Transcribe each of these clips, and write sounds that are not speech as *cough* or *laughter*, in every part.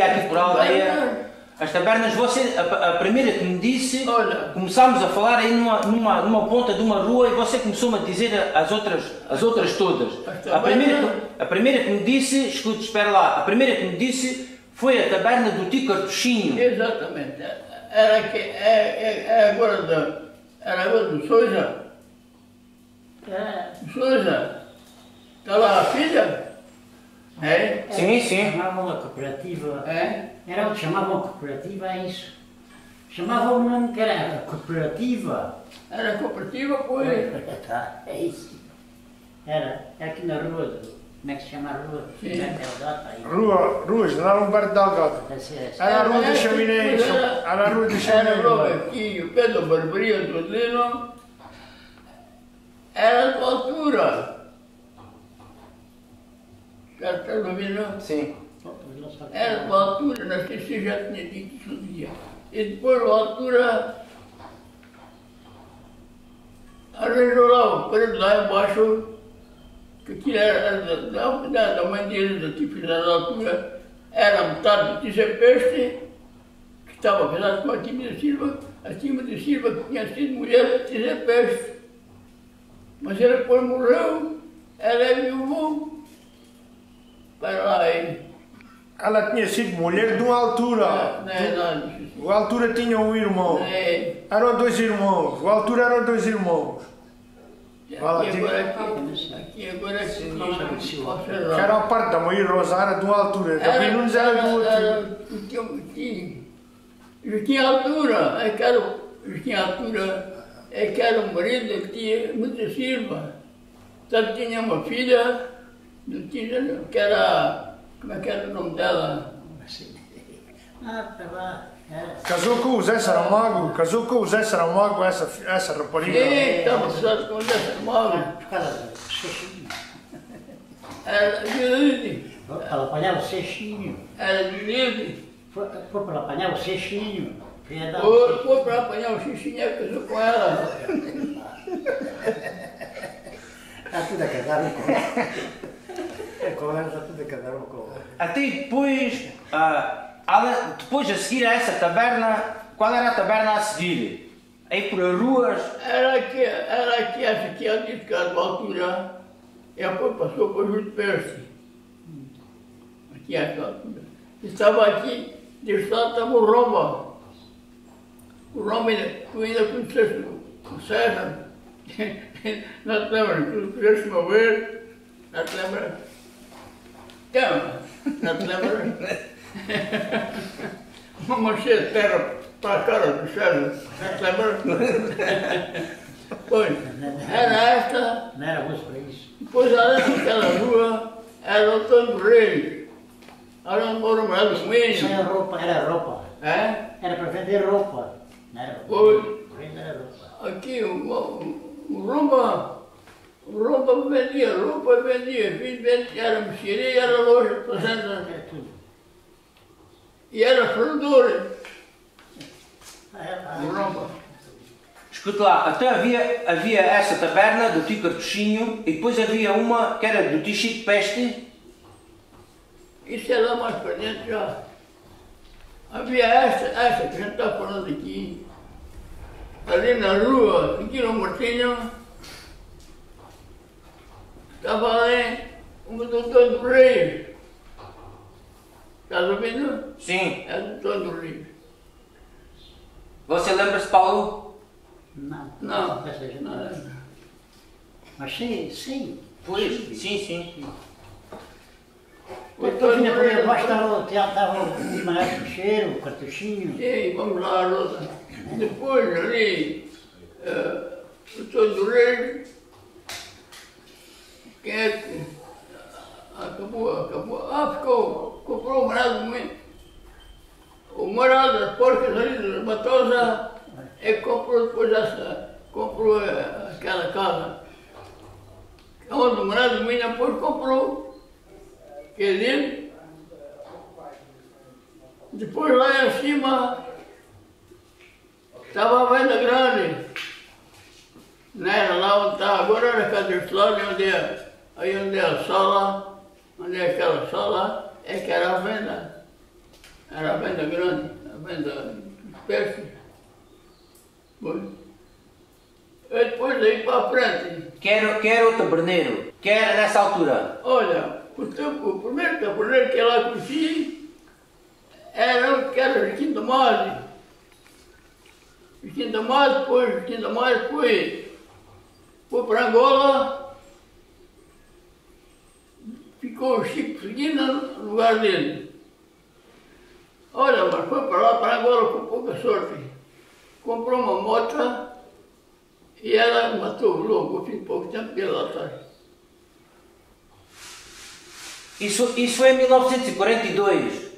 havia aqui por aldeia. As tabernas, você, a, a primeira que me disse, Olha. começámos a falar aí numa, numa, numa ponta de uma rua e você começou-me a dizer as outras, as outras todas. As A primeira, que- a primeira que me disse, escute, espera lá, a primeira que me disse foi a taberna do Tio Cartuchinho. Exatamente. Era que é, é, é agora da. Era agora do Souza. É, Souza. Está lá a filha? É? Sim, sim. Chamavam a cooperativa. É? Era o que chamavam a cooperativa, é isso. Chamavam o nome que era a cooperativa. Era cooperativa, pois. Tá, é isso. Era, aqui na rua, do- como é que se chama a rua? Sim. Delgado, aí. Rua, Rua General Humberto Delgado. É. Era a Rua essa, Chaminé, era- a Rua da Era Chaminé. logo aqui, o pé da barbearia do Lino. Era de altura. Já está ouvindo? Sim. Era de altura, não sei se já tinha dito isso um dia. E depois a altura arranjou lá o prédio lá embaixo, que aquilo era, era da, da, da mãe deles, que fizeram a altura, era metade de Tisepeste, que estava casado com a Tímia de Silva, a Tímia de Silva que tinha sido mulher de Tisepeste. Mas ela depois morreu, ela é viúva, ele. Ela tinha sido mulher de uma altura. Não é nada disso. O altura tinha um irmão. É, Eram dois irmãos. O altura eram dois irmãos. Fala, aqui diga. agora aqui, agora aqui, posso Que era a parte da mãe Rosa, era de uma altura. Da Era, Nunes era do outro. era, tinha, tinha, já tinha altura, é que era, tinha altura, é que era um marido que tinha muita silva. Só que tinha uma filha, não tinha, que era, como é que era o nome dela? Ah, tá lá. Era. Casou com o Zé Saramago. Casou com o Zé Saramago, essa, essa rapariga. Sim, estava casado com Por causa do cestinho. era Juliette, Ela apanhava o cestinho. era Juliette. Foi, foi para apanhar o cestinho. Queria dar o Foi, foi para apanhar o xixinha, casou com ela. Está tudo a casar um com É com ela, está tudo a casar um com ela. Até depois, ala- depois a seguir a essa taberna, qual era a taberna a seguir? Aí por as ruas, Era aqui, era aqui, essa aqui, a de casa, altura. E depois passou para o Júlio Percy. Aqui, essa altura. Estava aqui, deste lado estava o Roma. O Roma, ainda- conheceste o César. *laughs* Não te lembras? Tu conheceste uma vez? Não Então, não te lembras? *laughs* Uma mancha de terra para a cara do te lembras? *laughs* Pois, era esta, Não era moço para isso. depois ali naquela rua era o Antônio Reis. Era um moro mais do Isso era roupa, era roupa. É? Era para vender roupa. Não era roupa. Pois. Era roupa. Aqui o, o, o Romba, o Romba vendia roupa, vendia, vendia, era mexeria, era loja, fazenda, Era tudo. e era o Romba. escute lá, até havia, havia essa taberna do Tio Cartuchinho e depois havia uma que era do Tio Chico Peste. Isso é lá mais para dentro já. Havia essa, essa que a gente está falando aqui, ali na rua, aqui no Martinho, estava ali um doutor do Reis. Estás ouvindo? Sim. É o doutor do Reis. Você lembra-se, Paulo? Não. Não, Essa gente não, não. Mas sim, sim. Pois, sim, sim. o Depois aí Reis. abaixo, estava o estava o Manuel Puxeiro, o Cartuchinho. Sim, vamos lá, Rosa. Depois ali, eh, o doutor do Reis, quem é que acabou, acabou, ah, ficou, comprou o morado muito. O morado das porcas ali de Matosa é que comprou depois essa, comprou eh, aquela casa. Onde o morado do Minha depois comprou, que é. Depois lá em cima estava a venda grande. Não era lá onde está, agora era Cadastral, onde é, aí onde é a sala, onde é aquela sala, é que era a venda. Era a venda grande, a venda dos peixes. Foi. E depois daí para a frente, Que era, que era o taberneiro? Que era nessa altura? olha, o, tempo, o primeiro tabuleiro que ela conheci era o que era Joaquim Damasio. Joaquim Damasio, depois Joaquim Damasio foi, foi para Angola, o Chico Seguina no lugar dele. Olha, mas foi para lá, para Angola, com pouca sorte. Comprou uma moto e ela matou logo, fim pouco tempo, que ela está. Isso, isso em 1942.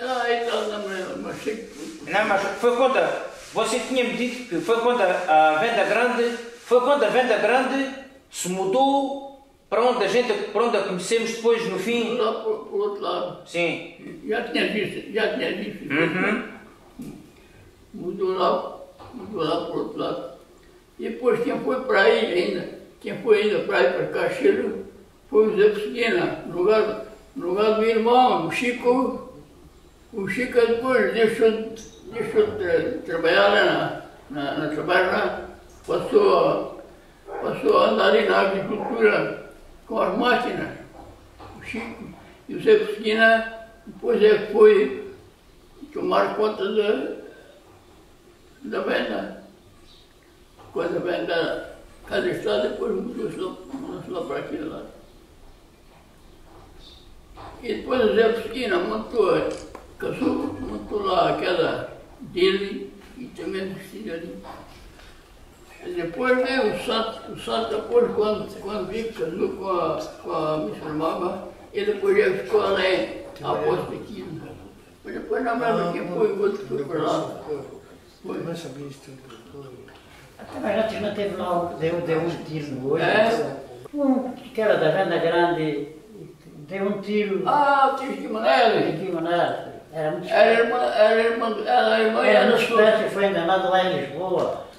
Ah, então não me lembro, mas sei que Não, mas foi quando você tinha me dito que foi quando a venda grande, foi quando a venda grande se mudou para onde a gente, para onde a conhecemos depois no fim. lá por, por outro lado. Sim. Já tinha visto, já tinha visto. Uhum. Mudou lá, mudou lá por outro lado. E depois quem foi para aí ainda, quem foi ainda para aí para Caxeiro, foi o Zé Pesquina, no lugar, no lugar do irmão, o Chico. O Chico depois deixou, deixou de tra- trabalhar lá na, na, na passou, a- passou a andar ali na agricultura com as máquinas. O Chico e o Zé Pesquina, depois é que foi tomar conta da, da venda. Quando a venda cada estado, depois mudou-se lá, para aquele lado. E depois o Zé Pesquina montou, casou, montou lá aquela dele e também do filho ali. E depois veio o Santo, o Santo depois quando, quando vi que casou com a, com a Miss Mama, ele depois já ficou além, após aquilo. Mas depois não lembro quem foi, o outro foi para lá. Foi. Não sabia isso tudo. Mas antes não teve lá, um- deu, deu um tiro no olho. É? Um que era da venda grande, deu um tiro Ah, o tio de Manelli. aqui, maneira. Era muito Era irmã, era irmã, era irmã, Era era, e enganado lá em Lisboa. era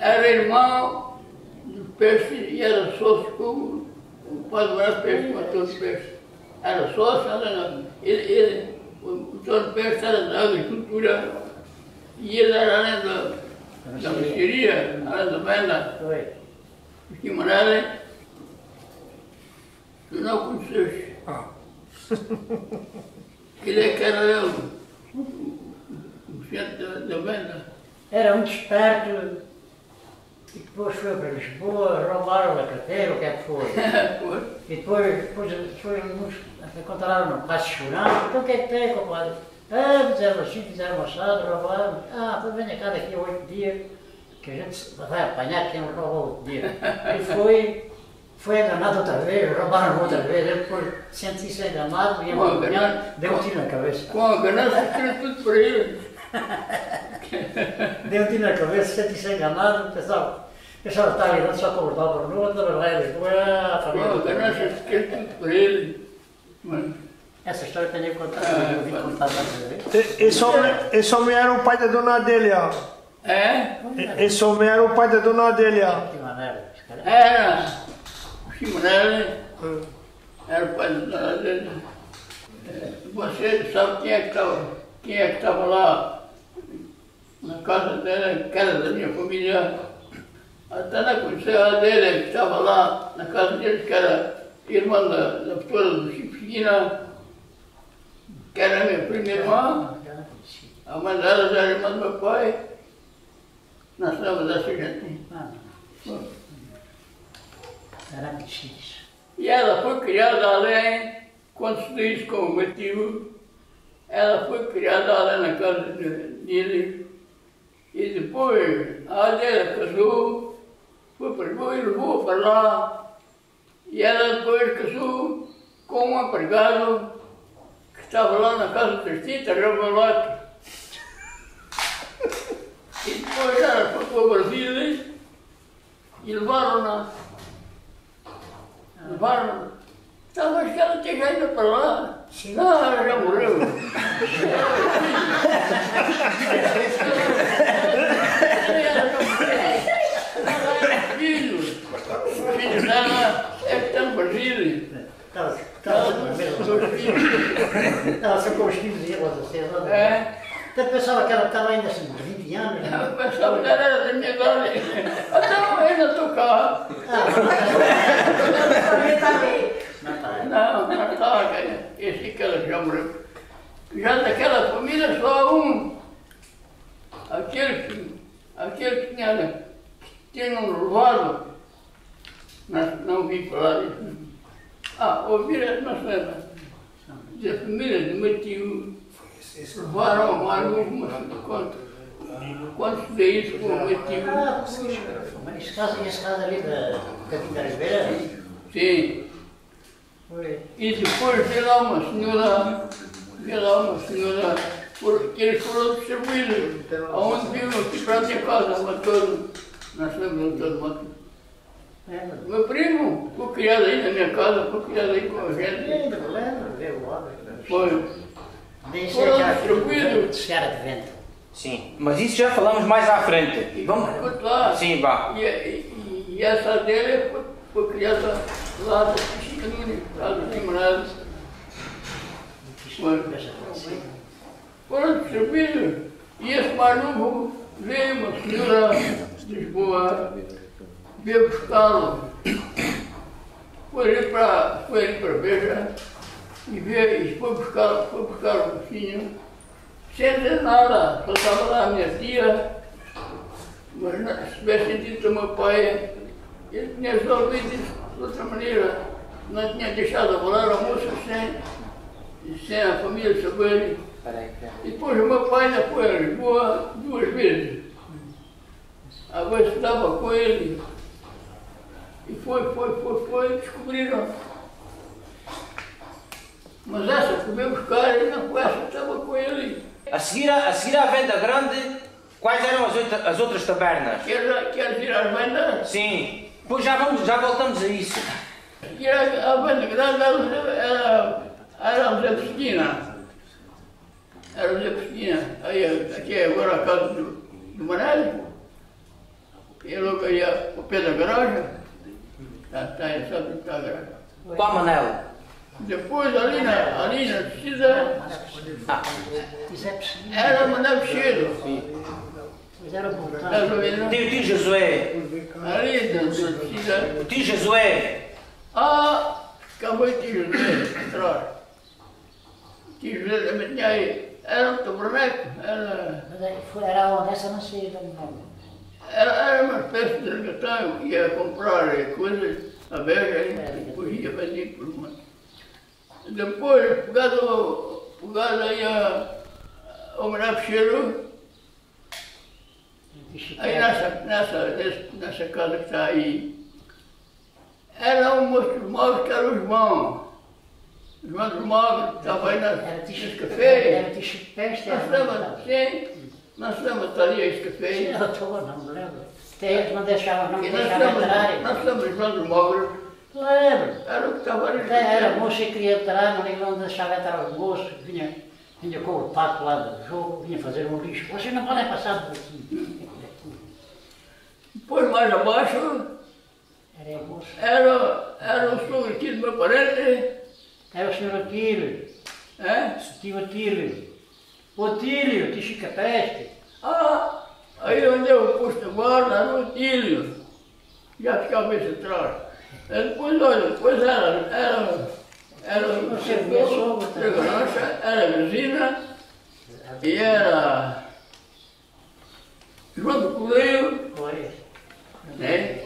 irmão do peixe e era sócio com o do era peixe, matou os peixes. Era sócio, era, ele, ele, o, o dono peixe era da agricultura e ele era além da, da da venda. Foi. O que Manelli, tu não conheceste. Ah. *laughs* Ele é que era o, o centro da, da venda. Era muito esperto e depois foi para Lisboa, roubaram a carteira, o que é que foi. *laughs* Foi. E depois, depois foi uns, encontraram no passo chorando. Então o que é que tem, compadre? Ah, fizeram assim, fizeram assado, roubaram. Ah, então venha cá daqui a oito dias, que a gente vai apanhar quem roubou outro dia. E foi, foi enganado outra vez, roubaram outra vez. Ele depois sentiu-se enganado e envergonhado, deu um tiro na cabeça. Com a ganância, tudo para ele. Deu um tiro na cabeça, sentiu-se enganado, pensava, pensava que estava ali só com o dobro no outro, vai a Lisboa, ah, a Com a família. ganância, tira tudo para ele. Essa história eu tenho contado, eu ouvi contar várias vezes. Esse homem, era o pai da dona Adélia. é, Esse homem era o pai da dona Adélia. Que era o Simonelli, era o pai da dona dele. É, Você sabe quem é que estava, quem é que estava lá na casa dela, que era da minha família. Até não conhecia a dele, que estava lá na casa dele, que era irmã da, da doutora do Chico Seguina, que era minha prima irmã. A mãe dela era irmã do meu pai. Nós da Sargentina. Ah, não. Era. E ela foi criada além, quando se diz como motivo, ela foi criada além na casa de- dele. E depois a Adélia casou, foi para e levou para lá. E ela depois casou com um empregado que estava lá na casa do Testita, Ramalato. *laughs* E depois ela foi para o Brasil e levaram-na. Levaram-na. Então, mas que ela tinha ido para lá. Não, ela já morreu. *laughs* Ela era filho. O filho dela é no Brasil. Estava sempre com os filhos e 16 ou 16 anos. É. Até pensava que ela estava ainda assim, de 20 anos. né? Eu pensava que ela era da minha. Até eu ainda tocava. Não. Não, não estava. Esse que ela já morreu. Já daquela família só um. Aquele que, aquele que tinha, tinha um levado. Não, não vi falar disso. Ah, ouviram, nós lembra. Da família do meu tio. Levaram uma uma quanto? Quantos daí com o meu tio? Ah, mas caso ali da Capim da Ribeira, Sim. E depois veio lá uma senhora, veio lá uma senhora, porque eles foram distribuídos, aonde viram aqui para ter casa, matando, nós estamos todo matando. É, Meu primo foi criado aí na minha casa, foi criado aí com a gente. lembro, lembro, veio logo. Foi. Era distribuídos. Seara de vento. Sim, mas isso já falamos mais à frente. E Vamos. lá. Sim, vá. E, e, e essa dele foi, foi criada lá da Piscina Nunes, lá do Limonado. Foi. Foram distribuídos. E esse mais novo veio uma senhora de Lisboa, buscá-lo. Foi ali para foi ali para Beja e veio foi buscar, foi buscar o mocinho, sem dizer nada, só estava lá a minha tia, mas não- se tivesse dito ao meu pai, ele tinha resolvido de outra maneira, não tinha deixado rolar a moça sem, sem a família saber. E depois o meu pai ainda foi a Lisboa duas vezes. A vez estava com ele. E foi, foi, foi, foi, descobriram. Mas essa ele não foi essa que estava com ele. A seguir, a, a seguir à venda grande, quais eram as, outra- as outras tabernas? Quer, quer ir às vendas? Sim. Pois já, vamos, já voltamos a isso. E a, a venda grande era, era, era o Zé Pesquina. Era o Zé Pesquina. Aí, aqui é agora a casa do, do Manel. E logo aí o pé da garagem. Está, está, sabe onde está a garagem. Qual Manel? Depois ali na, ali na é possível. era Manel Cheiro. Não? O tio Josué. Ali na, na descida. O tio Josué. Ah, acabou de tio atrás. Tio José também tinha aí. Era um taberneco, era, Era onde? Essa não sei do nome. Era, uma espécie de regatão. Ia comprar coisas abertas e depois ia vender por uma. Depois, pegado, pegado aí a, a o Marapicheiro, aí nessa, nessa, nessa, casa que está aí, era um dos móveis que era o João. O João dos móveis, que estava aí na, café. Era de peste. Nós estamos, sim, nós estamos ali a esse café. Eu estou, não me lembro. Até eles não deixavam, não me nós deixavam entrar. nós em João dos móveis, Lembro. era o que estava ali. Até era moço e queria entrar, não, não deixava entrar os moços, vinha, vinha com o pato lá do jogo, vinha fazer um lixo. Vocês não podem passar por aqui. Depois mais abaixo Era o moço. era, era o sogro aqui do meu parente, Era o senhor Atílio, é? o tio Atílio. O Atílio, tio Chica Peste. Ah, aí onde eu posto de guarda era o Tílio, já ficava esse atrás. Depois, olha, depois era, era, era o também. segurança, era a Grisina e era João do Correio, né?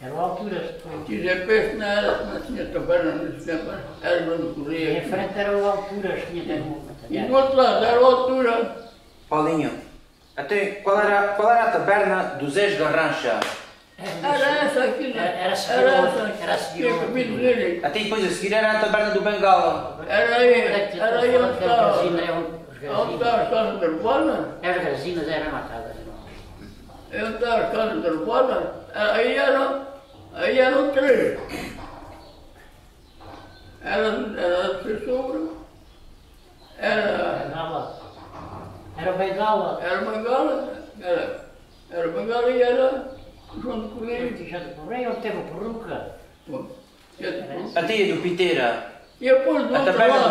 Era uma altura. Zé Peixe não, era, não tinha taberna nesse tempo, era João do E em Correio. frente era o Alturas, tinha também uma E do taberna. outro lado era a altura, Paulinho. Até qual era, qual era a taberna do Zés Garrancha? era essa aqui, Era- era a seguir era a seguir dele. Até depois a seguir era a taberna do Bengala. Era aí, era aí onde estava, onde- onde estava a casa da Urbana, As gasinas eram uma casa. eu estava a casa da Urbana, aí eram, aí eram três. Era, era a Sessura, era, Bengala. Era Bengala. era Bengala, era, era Bengala e era João do Correio. Já de Correio, onde teve depois- Até a do Piteira. E depois do A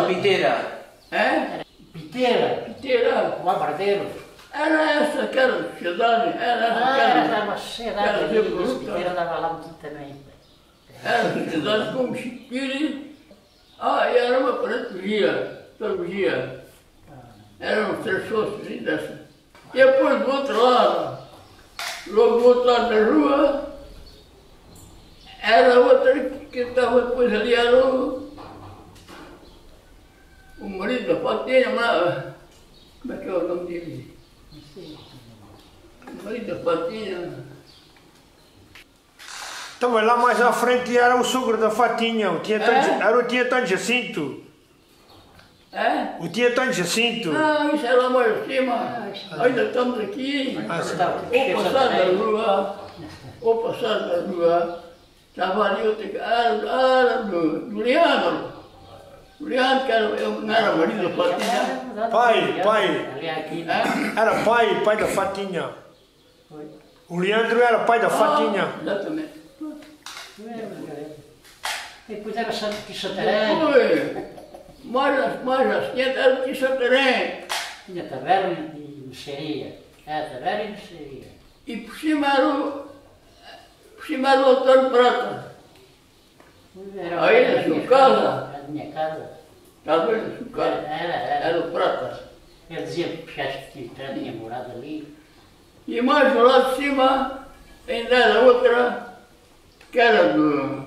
do Piteira. é? Piteira, Piteira. o Abardeiro. Era essa aquela sociedade, era essa Ah, era aquela. uma sociedade Era de. Piteira dava lá muito também. Era a sociedade como Chiquiri. Ah, e era uma paratoria, todo dia. Eram assim dessa. E depois do outro lado, logo do outro lado da rua, era outra que estava depois ali, era o, o marido da Patinha, mas, como é que é o nome dele? O marido da Patinha. Então, mas lá mais à frente era o sogro da Fatinha, o tia É? era o tia Jacinto. É? O tia Tão Jacinto. Não, isso é lá mais acima. Ainda estamos aqui. Ah. Ou passar da rua, ou passar da rua, estava ali outro cara, era do, do Leandro. O Leandro, que era, eu não era marido da Patinha. Pai, pai. Ali aqui, É? Era pai, pai da Fatinha. O Leandro era pai da Fatinha. Ah, exatamente. E depois era Santo de Santarém, Mais, mais assim, era de Santarém. tinha taverna e e. E por cima era o, por cima era o Antônio Prata. Era, na a sua minha casa? Era a minha casa. Talvez o Era, cara. era, era. Era o Prata. Ele dizia que tinha, tinha morado ali. E mais lado de cima, ainda era outra, que era do.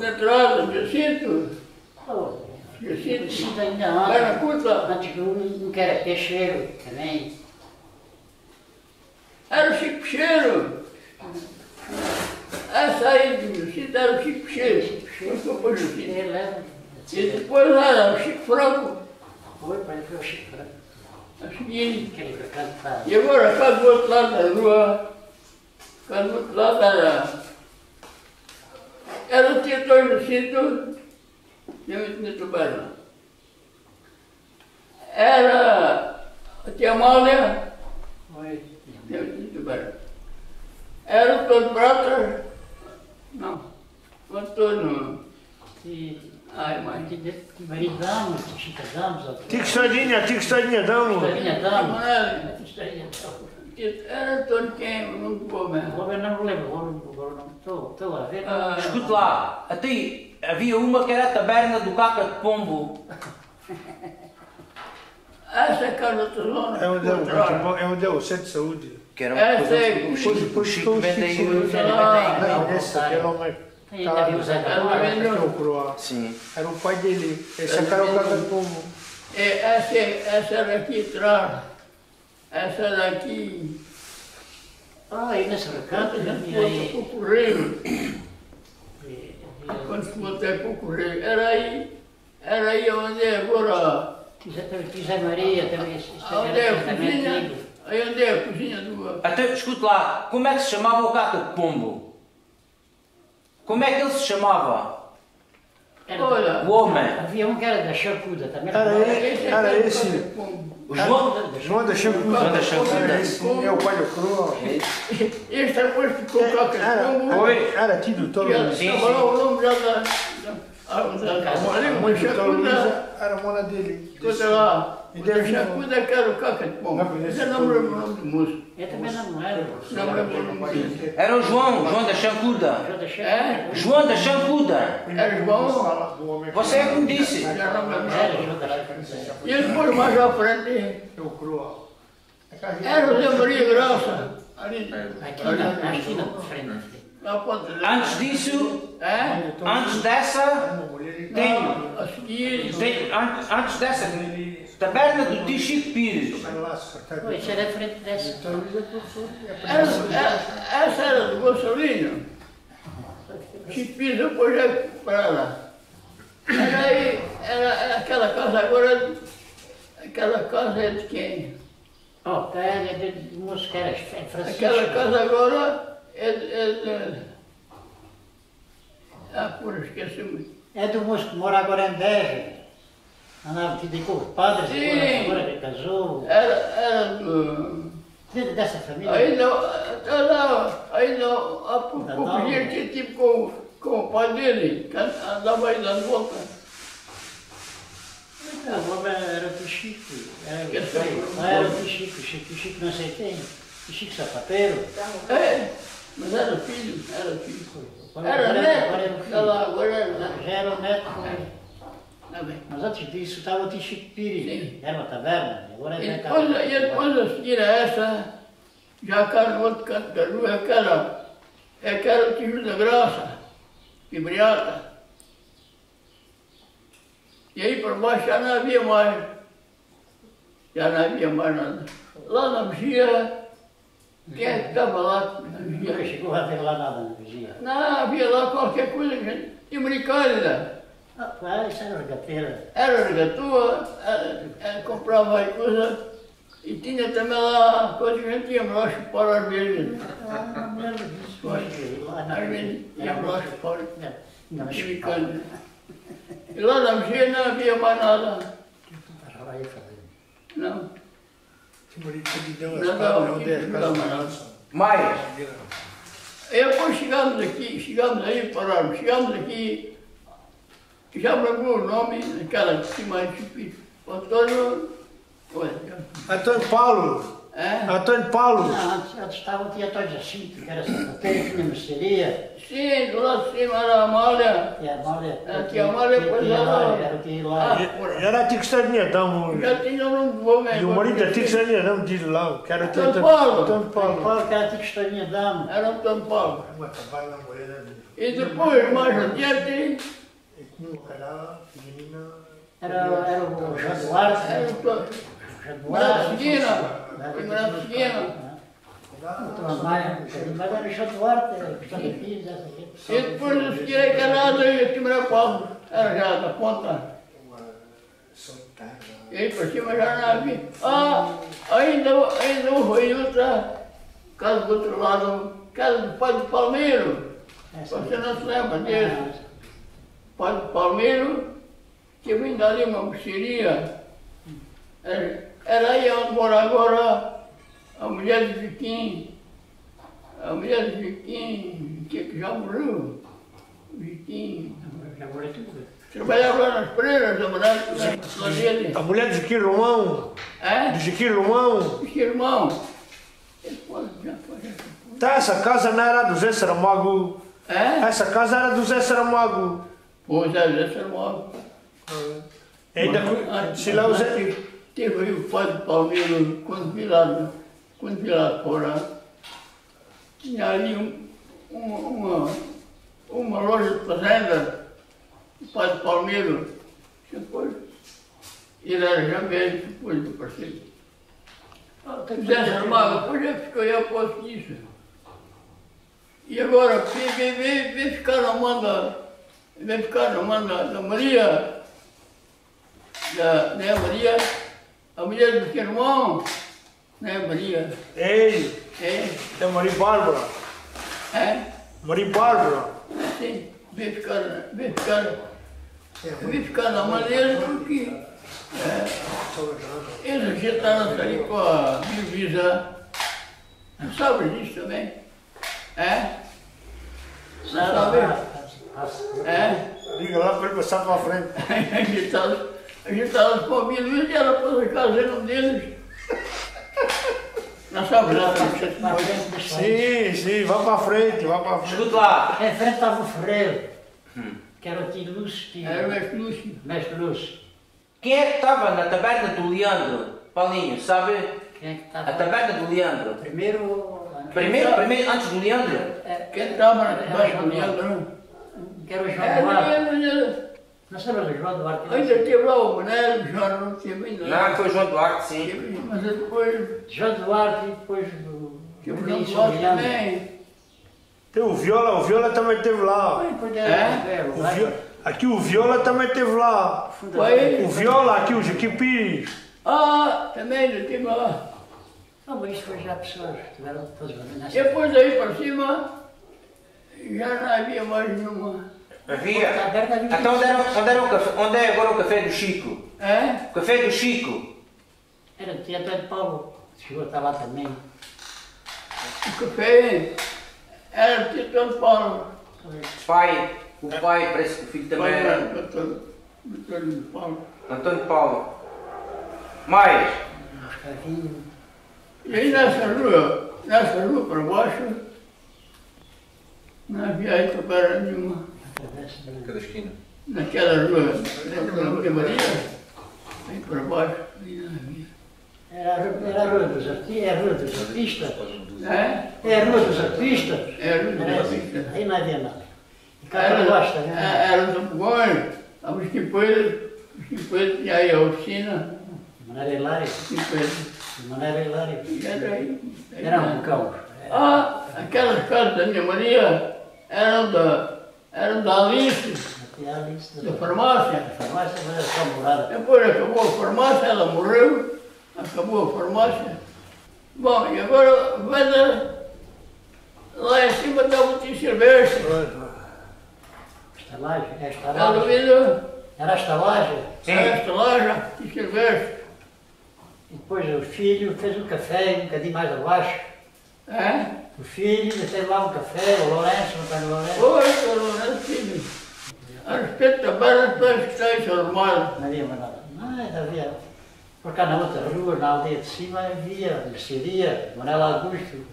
Na entrada, Jacinto. Oh, Jacinto. Isso ainda antes. Era curta. Antes que um que era peixeiro também. Era o Chico Cheiro. Essa aí do Jacinto era o Chico Cheiro. Passou para o Jacinto. Ele era. E depois era o Chico Franco. Foi para ele, o Chico. A que cantava. E agora cá do outro lado da rua, cá do outro lado era. Era o Tietor do Cinto, e eu me tubarão. Era a tia Amália, Foi. e eu me tubarão. Era o Todo Prata, não, o Antônio, ai mãe, Maridamos, Chica Damos, Tico Sardinha, Tico Sardinha, damos. Estarinha Damos. Amália, Estarinha Damos. Era Antônio quem, o nome do mesmo. Agora não me lembro, agora não estou, estou a ver. Ah, Escute lá, até havia uma que era a taberna do Caca de Pombo. Essa é a casa do Tesouro. É onde é o é onde é o centro de saúde. Que era É, depois sei. o Chico, o Chico o vende aí Chico o- Ah, Não, era o o Era o o Croá. Sim. Era o pai dele. Esse aqui era o cara do povo. É, essa, essa era aqui atrás. Essa era aqui. Ah, e nesse recanto já se tinha aí. para o correio, quando se fosse para o correio, era aí, era aí onde é agora, Zé Maria também, onde é era a também cozinha, aí onde é a cozinha do. Até, escute lá, como é que se chamava o Caca de Pombo? Como é que ele se chamava? Era- Olha, O homem. Havia um que era da Chacuda também. Era não ele. esse é Era esse. O João? João da. João da Chacuda. Era esse. É o pai do Croá. Este depois ficou Caca de Era, Pombo. Oi. era tido todo Que era- Sim, sim. o nome já da. era a mona dele. Escuta lá, E o deve- da Chacuda que era o Caca de Eu lembro o nome do moço. Eu também não. Era o João, João da Chancuda. Já. É? João da Chancuda. Era João. Você é que me disse. Já. E depois mais à frente É era o Zé Maria Graça. Ali, Aqui na, aqui na frente. Antes disso, É? antes dessa, tenho an- antes dessa, taberna do tio Chico Pires. Pô, isso era frente dessa. essa, é- essa era do Gonçalinho. Chico Pires depois já para lá. Era aí, era aquela casa agora, aquela casa é de quem? Oh, tá, é de, de, de moço que era é Francisco. Aquela casa agora é, de- é de... Ah, por esqueci-me. É do moço que mora agora em Beja. Com os padres, Sim. agora, que casou. Era, era do... Dentro dessa família. Há pou- Ainda pouco não. dia que tipo com, com o pai dele, andava aí dando volta. Não, o nome era o Chico. Era, foi? não era o Chico, o Chico, o Chico não sei quem. O Chico Sapateiro. É, mas era filho, era filho. Era agora- neto, era o tá lá, agora era neto. Já era o neto. Tá bem. Mas antes disso estava o tio Chico Pires. Era uma taverna. Agora E é depois, e depois a seguir a essa, já cá no outro canto da rua, é aquela, é aquela tio da graça, Fibriata. E aí por baixo já não havia mais, já não havia mais nada. Lá na vigia, quem é que estava lá na vigia? chegou a ver lá nada na vigia. Não, havia lá qualquer coisa gente, brincalha. Ah, pá, isso era regateira. Era regatua, comprava aí coisa e tinha também lá coisa que a gente ia lá chupar às vezes. Ah, não lembro disso. Foi. Lá na Às vezes ia lá chupar. Mas brincalha. E lá na vigia não havia mais nada. Não. Que bonito que deu Não, as é não. Mais. E depois chegamos aqui, chegamos aí, paramos, chegamos aqui, já lembro o nome daquela de cima de Antônio. Olha, Antônio Paulo. é? Antônio Paulo. Não, antes, estava o tia Antônio Jacinto, que era sapateiro, tinha mercearia. Sim, do lado de cima era a Amália. E a Amália. Ah, pois tia ela- Amália, Era o tio lá. Ah. Era a Tico Estadinhadão. Já tinha um bom E o marido da Tico Estadinhadão diz lá, que era o Antônio Paulo. Antônio Paulo. Paulo, que era tipo dama. Era um São Paulo. Moeda E depois, mais adiante, canal, pequenino. Era, era o o. Seguina. E Morato Seguina. Outro mais, mas era o questão de filhos, essa. E depois eu fiquei calado e aqui me Paulo. Era já da ponta. E aí por cima já não havia. Ah, ainda, ainda houve outra casa do outro lado, casa do pai do Palmeiro. Você não se lembra dele? Pai do Palmeiro, que vem dali uma buceria. Era, era aí onde mora agora a mulher de Viquim. A mulher de Viquim, que que já morreu. Viquim. Já morei tudo. Trabalhava nas freiras, a mulher dele. A mulher de Jequim Romão. É? De Jequim Romão. Os irmãos. Ele pode, já pode, já pode. Tá, essa casa não era do Zé Saramago. É? Essa casa era do Zé Saramago. Pois é, Zé Saramago. Ainda, se lá o Zé... Teve aí o padre Palmeiro, quando vi lá, quando vi lá fora, tinha ali um, uma, uma, uma loja de fazenda, o padre Palmeiro, depois, ele era já velho, depois do parceiro. Zé Saramago, depois já ficou aí a posse disso. E agora, vem, vem, vem, vem ficar na mão da, vem ficar na mão da, da Maria, da, né, Maria, a mulher do seu irmão, né, Maria, Ei, é, é Maria Bárbara. é, Maria Bárbara. assim, vem ficar, vem ficar, vem ficar na mão dele porque é, eles já estavam ali com a divisa, sabe disso também? É? Não sabe? É? Liga lá para ele passar para a frente. *laughs* A gente estava a gente estava com a minha luz e ela pôs a casa um deles. Não sabe lá Na frente do chão. Sim, sim, vá para a frente, vá para a frente. Escute lá. Em frente estava o Ferreiro, que era o tio Lúcio, Era o mestre Lúcio. mestre Lúcio. Quem é que estava na taberna do Leandro? Paulinho, sabe? Quem é que A estava? taberna do Leandro. Primeiro, Primeiro, primeiro, antes do Leandro. é, Quem estava na Era João do Leandro? Que era o João Era Duarte. Não se lembra do João Duarte? Ainda teve lá o Manel, o João não teve ainda. Não, foi João Duarte, sim. Teve, Mas depois João Duarte e depois do... teve o João Duarte também. Tem o Viola, o Viola também esteve lá. Depois É? dele, O o Vi- Aqui o Viola também esteve lá. Foi? O Viola, aqui o Jequim Pires. Ah, também ainda teve lá. Não, mas isso foi já pessoas, tiveram todos nessa... Depois aí para cima, já não havia mais nenhuma. Havia. Então onde, era, onde, era o café, onde é agora o café do Chico? É? O café do Chico. Era o tio Antônio Paulo, chegou a estar lá também. O café era de São Paulo. Pai, o pai, parece que o filho também Pai era. era doutor de Paulo. Antônio Paulo. Mais. E aí nessa rua, nessa rua para baixo, não havia aí para nenhuma. Cada esquina. Naquela rua, naquela rua Maria, aí para baixo. Era a rua- era a rua dos artistas. É a rua dos artistas. É? É a rua dos artistas. É a rua dos Era artistas. Aí não havia nada. E cá Era, para baixo também. era apogões, os quipoeiros, os quipoeiros tinha aí a oficina, maneira hilária. os quipoeiros. De maneira hilária. Era aí. Era um caos. Ah, aquelas casas da minha Maria eram da, eram da Alice, ali, isso da farmácia. farmácia, mas era só morada. Depois acabou a farmácia, ela morreu, acabou a farmácia. Bom, e agora venda lá em cima da Botim Silvestre. Estalagem, é a estalagem. venda Era a estalagem. Sim. esta loja de Silvestre. E depois o filho fez um café um bocadinho mais abaixo. É? O filho teve lá um café, o Lourenço, o Antônio Lourenço. Oi, Coronel Filho. A respeito da barra, depois que está informado. Não havia mais nada. Nada havia. Por cá na outra rua, na aldeia de cima, havia mercearia, Manuel Augusto.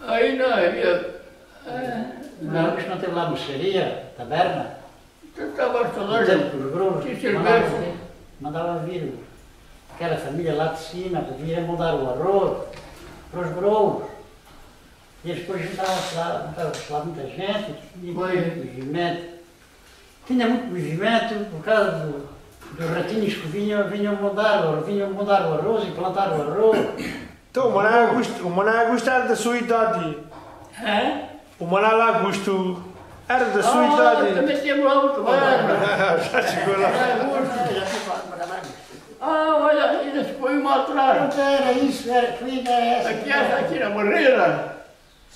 Aí não havia. É, Manuel Augusto não teve lá mercearia, taberna. estava esta Por loja. exemplo, os grãos Que cerveja. mandavam vir, aquela família lá de cima vir mandar o arroz para os grãos. E depois juntavam-se lá, juntava-se lá muita gente, tinha Foi. muito movimento. Tinha muito movimento por causa do- dos ratinhos que vinham, vinham mandar, o- vinham mandar o arroz e plantar o arroz. Então, o Manuel Augusto, o Augusto era da sua idade. É? O Manuel Augusto era da sua Ah, idade. também temos lá barra. Já chegou lá. É. Ah, olha, ainda se põe uma atrás. Era isso, era, foi era essa. Aqui, aqui na barreira.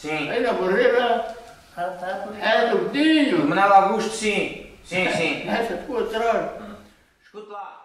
Sim. Aí na barreira Ah, tá, pois. era do Dinho. Manuel Augusto, sim. Sim, sim. Essa ficou atrás. Escute lá.